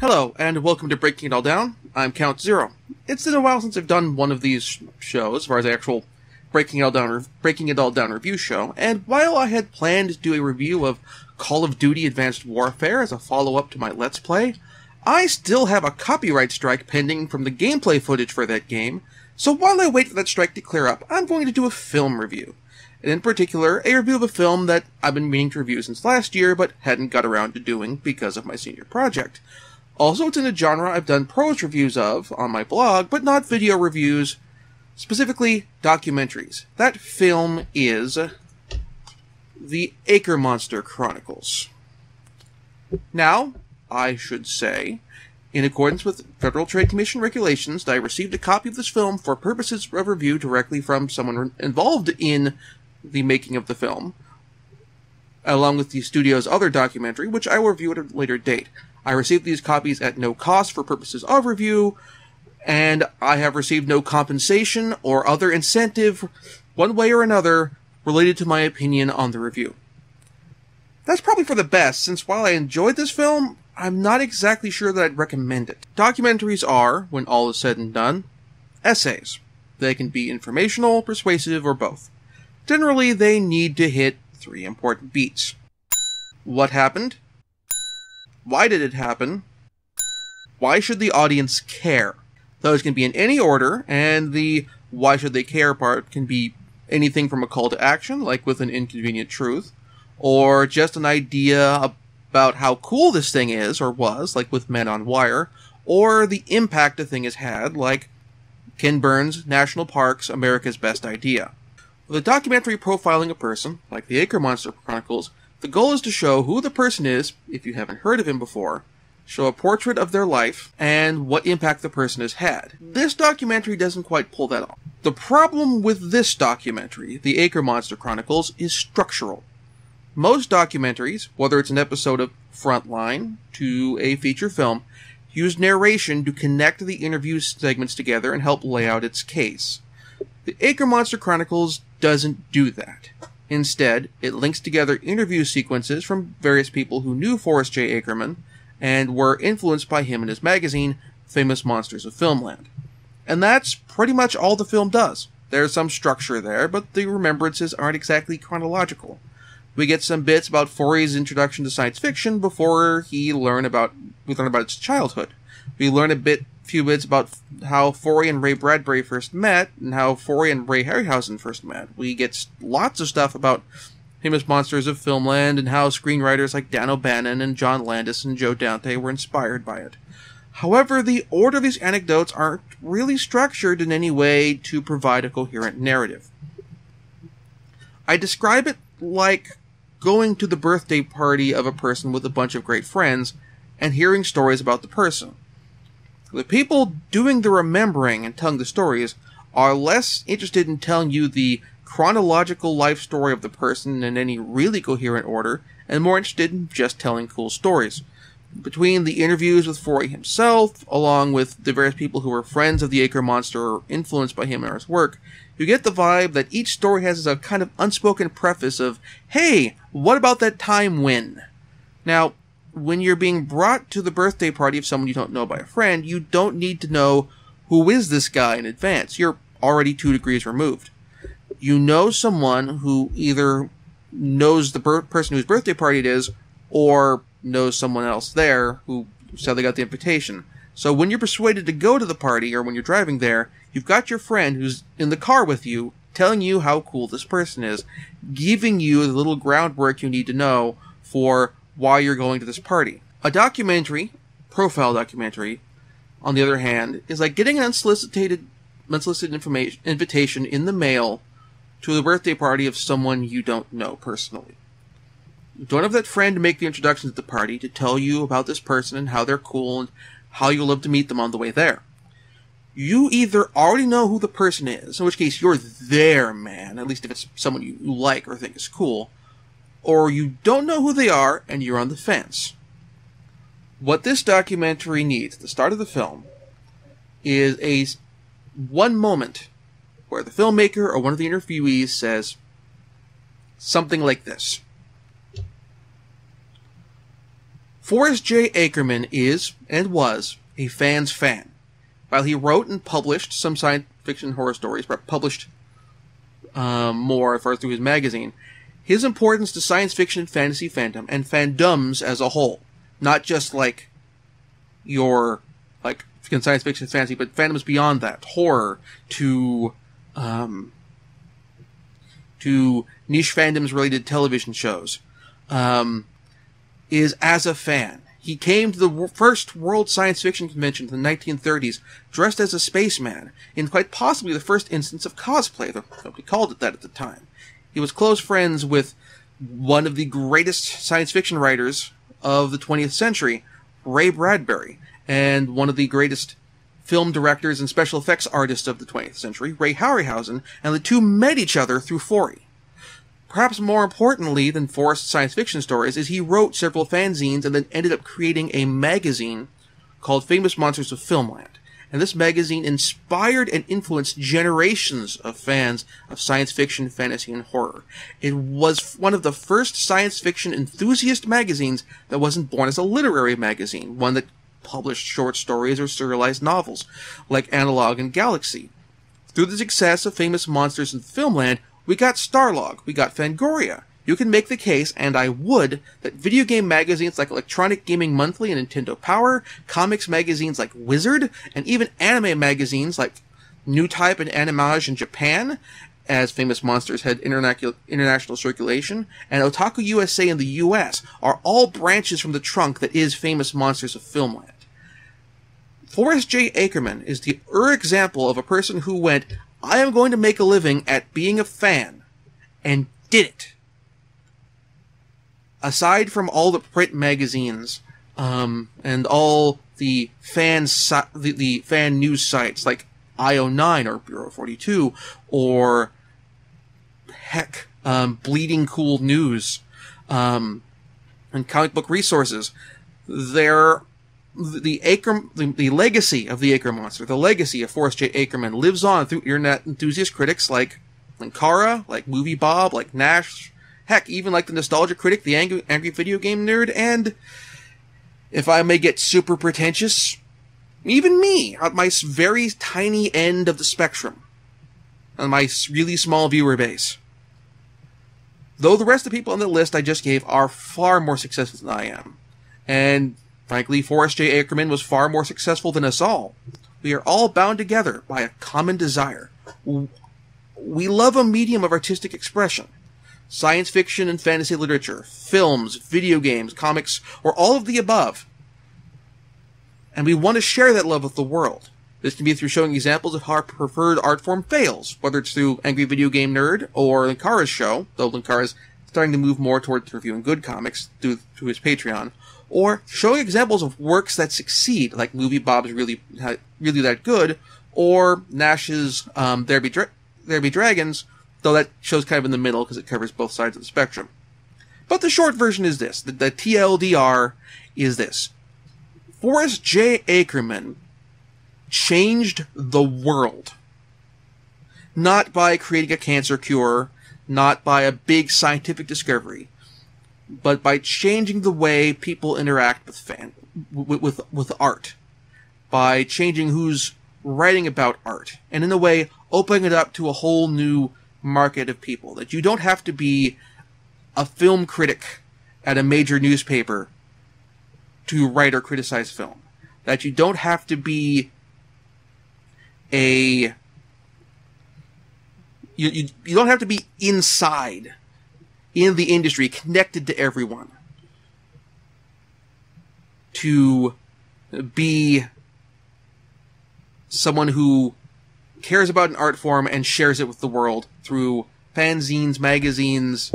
Hello, and welcome to Breaking It All Down. I'm Count Zero. It's been a while since I've done one of these shows, as far as the actual Breaking It All Down, Breaking It All Down review show. And while I had planned to do a review of Call of Duty Advanced Warfare as a follow-up to my Let's Play, I still have a copyright strike pending from the gameplay footage for that game. So while I wait for that strike to clear up, I'm going to do a film review. And in particular, a review of a film that I've been meaning to review since last year, but hadn't got around to doing because of my senior project. Also, it's in a genre I've done prose reviews of on my blog, but not video reviews, specifically documentaries. That film is The Ackermonster Chronicles. Now, I should say, in accordance with Federal Trade Commission regulations, I received a copy of this film for purposes of review directly from someone involved in the making of the film, along with the studio's other documentary, which I will review at a later date. I received these copies at no cost for purposes of review, and I have received no compensation or other incentive, one way or another, related to my opinion on the review. That's probably for the best, since while I enjoyed this film, I'm not exactly sure that I'd recommend it. Documentaries are, when all is said and done, essays. They can be informational, persuasive, or both. Generally, they need to hit three important beats. What happened? Why did it happen? Why should the audience care? Those can be in any order, and the why should they care part can be anything from a call to action, like with an inconvenient truth, or just an idea about how cool this thing is or was, like with Man on Wire, or the impact a thing has had, like Ken Burns' National Parks America's Best Idea. With a documentary profiling a person, like the Ackermonster Chronicles, the goal is to show who the person is, if you haven't heard of him before, show a portrait of their life, and what impact the person has had. This documentary doesn't quite pull that off. The problem with this documentary, The Ackermonster Chronicles, is structural. Most documentaries, whether it's an episode of Frontline to a feature film, use narration to connect the interview segments together and help lay out its case. The Ackermonster Chronicles doesn't do that. Instead, it links together interview sequences from various people who knew Forrest J. Ackerman and were influenced by him and his magazine, Famous Monsters of Filmland. And that's pretty much all the film does. There's some structure there, but the remembrances aren't exactly chronological. We get some bits about Forry's introduction to science fiction before he learn about we learn about his childhood. We learn a bit few bits about how Forry and Ray Bradbury first met and how Forry and Ray Harryhausen first met. We get lots of stuff about famous monsters of filmland and how screenwriters like Dan O'Bannon and John Landis and Joe Dante were inspired by it. However, the order of these anecdotes aren't really structured in any way to provide a coherent narrative. I describe it like going to the birthday party of a person with a bunch of great friends and hearing stories about the person. The people doing the remembering and telling the stories are less interested in telling you the chronological life story of the person in any really coherent order, and more interested in just telling cool stories. Between the interviews with Forry himself, along with the various people who were friends of the Ackermonster or influenced by him and his work, you get the vibe that each story has a kind of unspoken preface of, hey, what about that time when? Now, when you're being brought to the birthday party of someone you don't know by a friend, you don't need to know who is this guy in advance. You're already two degrees removed. You know someone who either knows the per- person whose birthday party it is, or knows someone else there who said they got the invitation. So when you're persuaded to go to the party, or when you're driving there, you've got your friend who's in the car with you, telling you how cool this person is, giving you the little groundwork you need to know for why you're going to this party. A documentary, profile documentary, on the other hand, is like getting an unsolicited, unsolicited information invitation in the mail to the birthday party of someone you don't know personally. You don't have that friend to make the introductions at the party to tell you about this person and how they're cool and how you'll love to meet them on the way there. You either already know who the person is, in which case you're there, man, at least if it's someone you like or think is cool, or you don't know who they are and you're on the fence. What this documentary needs at the start of the film is a one moment where the filmmaker or one of the interviewees says something like this. Forrest J. Ackerman is, and was, a fan's fan. While he wrote and published some science fiction horror stories, but published um, more far through his magazine, his importance to science fiction and fantasy fandom and fandoms as a whole, not just like your like science fiction and fantasy, but fandoms beyond that, horror to um, to niche fandoms related television shows, um, is as a fan. He came to the first World Science Fiction Convention in the 1930s dressed as a spaceman, in quite possibly the first instance of cosplay, though nobody called it that at the time. He was close friends with one of the greatest science fiction writers of the 20th century, Ray Bradbury, and one of the greatest film directors and special effects artists of the 20th century, Ray Harryhausen, and the two met each other through Forry. Perhaps more importantly than Forrest's science fiction stories is he wrote several fanzines and then ended up creating a magazine called Famous Monsters of Filmland. And this magazine inspired and influenced generations of fans of science fiction, fantasy, and horror. It was one of the first science fiction enthusiast magazines that wasn't born as a literary magazine, one that published short stories or serialized novels, like Analog and Galaxy. Through the success of Famous Monsters in Filmland, we got Starlog, we got Fangoria. You can make the case, and I would, that video game magazines like Electronic Gaming Monthly and Nintendo Power, comics magazines like Wizard, and even anime magazines like Newtype and Animage in Japan, as Famous Monsters had international circulation, and Otaku USA in the US are all branches from the trunk that is Famous Monsters of Filmland. Forrest J. Ackerman is the ur example of a person who went, I am going to make a living at being a fan, and did it. Aside from all the print magazines, um, and all the fan si- the, the fan news sites like IO9 or Bureau 42 or heck, um, Bleeding Cool News, um, and comic book resources, there the Acker, the, the, legacy of the Ackermonster, the legacy of Forrest J. Ackerman lives on through internet enthusiast critics like Linkara, like Movie Bob, like Nash, heck, even like the nostalgia critic, the angry, angry video game nerd, and if I may get super pretentious, even me at my very tiny end of the spectrum, on my really small viewer base. Though the rest of the people on the list I just gave are far more successful than I am, and Frankly, Forrest J. Ackerman was far more successful than us all. We are all bound together by a common desire. We love a medium of artistic expression. Science fiction and fantasy literature, films, video games, comics, or all of the above. And we want to share that love with the world. This can be through showing examples of how our preferred art form fails, whether it's through Angry Video Game Nerd or Linkara's show, though Linkara's starting to move more towards reviewing good comics through, through his Patreon, or showing examples of works that succeed, like Movie Bob's really really that good, or Nash's um, There Be Dra- There Be Dragons, though that show's kind of in the middle because it covers both sides of the spectrum. But the short version is this: the, the TLDR is this. Forrest J. Ackerman changed the world. Not by creating a cancer cure, not by a big scientific discovery, but by changing the way people interact with fan with, with with art, by changing who's writing about art, and in a way opening it up to a whole new market of people. That you don't have to be a film critic at a major newspaper to write or criticize film. That you don't have to be a you, you, you don't have to be inside in the industry, connected to everyone, to be someone who cares about an art form and shares it with the world through fanzines, magazines,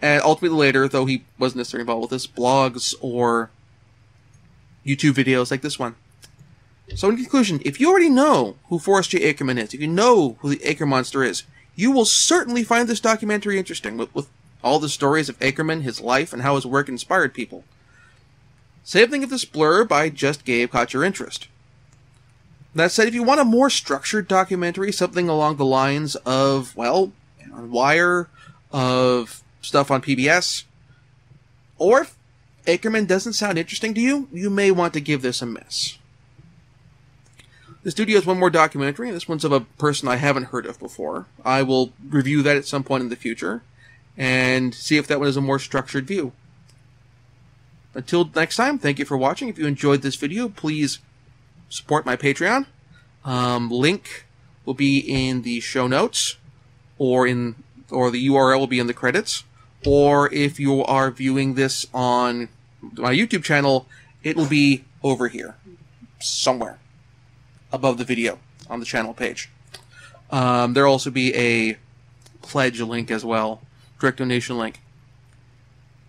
and ultimately later, though he wasn't necessarily involved with this, blogs or YouTube videos like this one. So in conclusion, if you already know who Forrest J. Ackerman is, if you know who the Ackermonster is, you will certainly find this documentary interesting with, with all the stories of Ackerman, his life, and how his work inspired people. Same thing if this blurb I just gave caught your interest. That said, if you want a more structured documentary, something along the lines of, well, on Wire, of stuff on PBS, or if Ackerman doesn't sound interesting to you, you may want to give this a miss. The studio has one more documentary. And this one's of a person I haven't heard of before. I will review that at some point in the future and see if that one is a more structured view. Until next time, thank you for watching. If you enjoyed this video, please support my Patreon. Um, link will be in the show notes, or in or the URL will be in the credits. Or if you are viewing this on my YouTube channel, it will be over here, somewhere above the video on the channel page. Um, there'll also be a pledge link as well, direct donation link.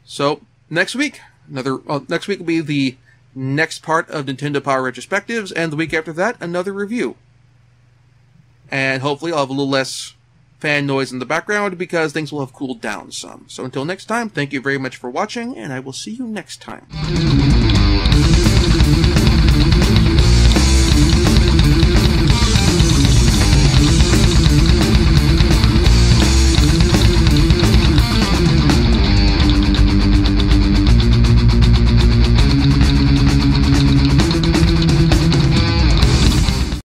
So next week, another uh, next week will be the next part of Nintendo Power retrospectives, and the week after that, another review. And hopefully, I'll have a little less fan noise in the background because things will have cooled down some. So until next time, thank you very much for watching, and I will see you next time.